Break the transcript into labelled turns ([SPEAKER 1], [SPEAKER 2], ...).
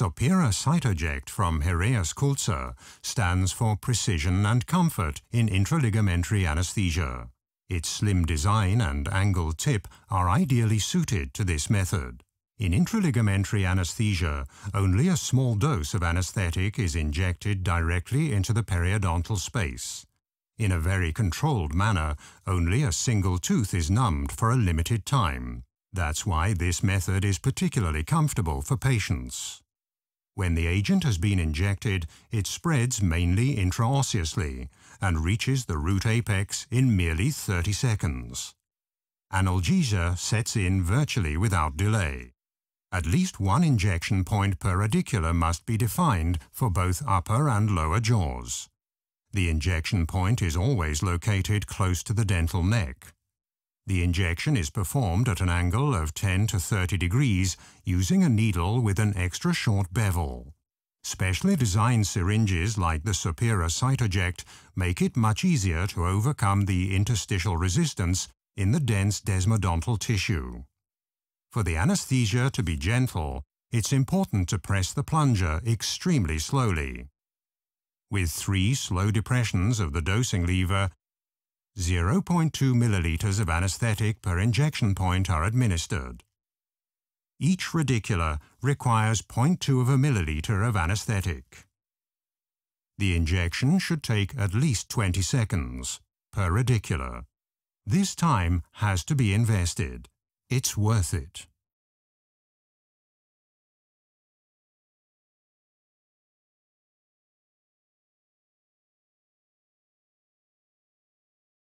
[SPEAKER 1] Sopira Citoject from Heraeus Kulzer stands for precision and comfort in intraligamentary anesthesia. Its slim design and angled tip are ideally suited to this method. In intraligamentary anesthesia, only a small dose of anesthetic is injected directly into the periodontal space. In a very controlled manner, only a single tooth is numbed for a limited time. That's why this method is particularly comfortable for patients. When the agent has been injected, it spreads mainly intraosseously and reaches the root apex in merely 30 seconds. Analgesia sets in virtually without delay. At least one injection point per radicular must be defined for both upper and lower jaws. The injection point is always located close to the dental neck. The injection is performed at an angle of 10 to 30 degrees using a needle with an extra short bevel. Specially designed syringes like the Sopira Citoject make it much easier to overcome the interstitial resistance in the dense desmodontal tissue. For the anesthesia to be gentle, it's important to press the plunger extremely slowly. With three slow depressions of the dosing lever, 0.2 milliliters of anesthetic per injection point are administered. Each radicular requires 0.2 of a milliliter of anesthetic. The injection should take at least 20 seconds per radicular. This time has to be invested. It's worth it.